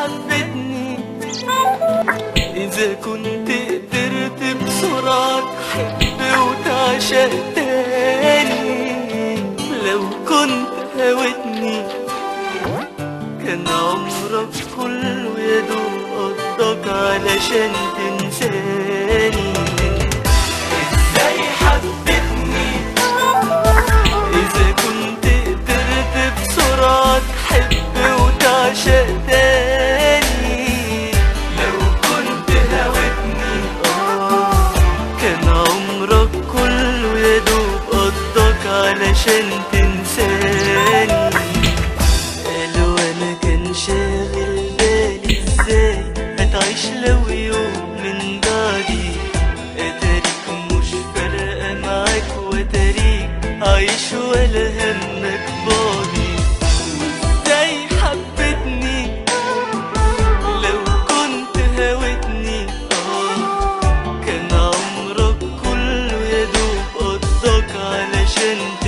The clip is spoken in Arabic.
حبتني. إذا كنت قدرت بسرعة تحب وتعشق تاني. لو كنت هوتني كان عمرك كله يدوم قضاك علشان تنساني علشان تنساني. قالوا أنا كان شاغل بالي إزاي؟ هتعيش لو يوم من بعدي. أتاريك مش فارقة معاك وأتاريك عايش ولا and